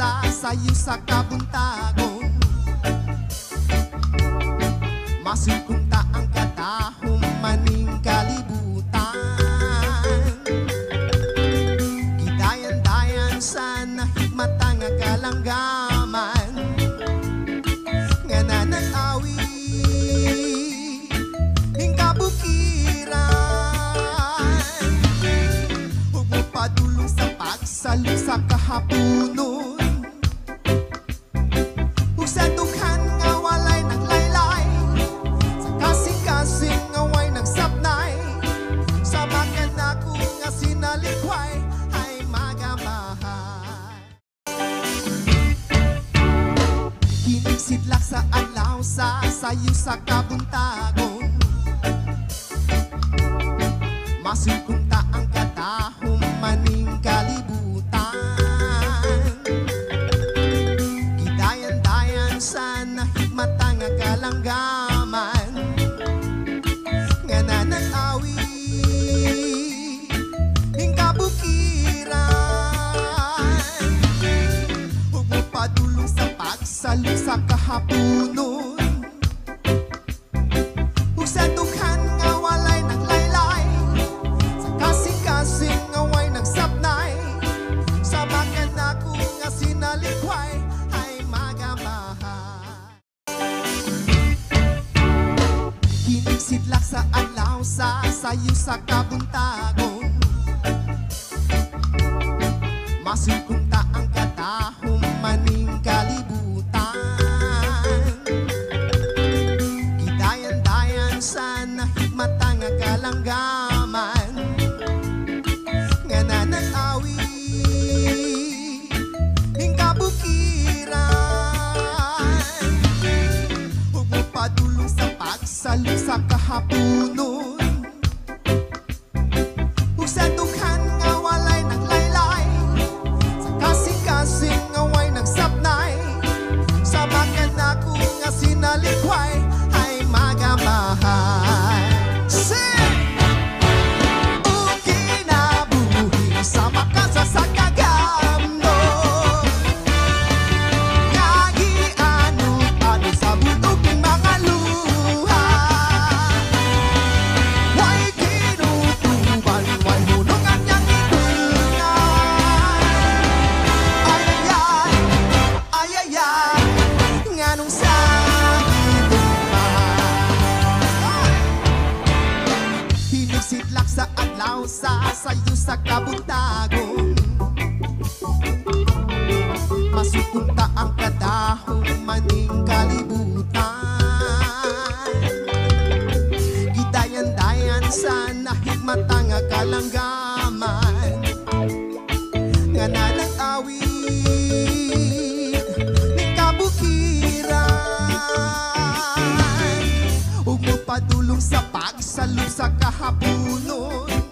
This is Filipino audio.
Sasayo sa kabuntagon. Masukunta ang katahong maning kalibutan. Kidayan-dayan sa nahigmatang akalanggaman Nga na nag-awi Huwag mo padulong sa pagsalo sa kahapunon. Sa adlaw sa kabuntagon. Masukunta ang katahong maning kalibutan. Gidayan-dayan sa nahigmatang nga kalanggaman Nga Hing kabukiran. Huwag mo padulong sa pagsalo sa kahapunon adlaw sa kabuntagon. Masukunta ang katahong maning kalibutan. Gidayan-dayan sa nahigmatang kalanggaman Nga Hing kabukiran. Huwag mo padulong sa pagsalo sa kahapunon nga sinalikway kadahong maning kalibutan Gidayan-dayan sa nahigmatang nga nanag-awit ni kabukiran. Ug mo sa pagsalo sa kahapunon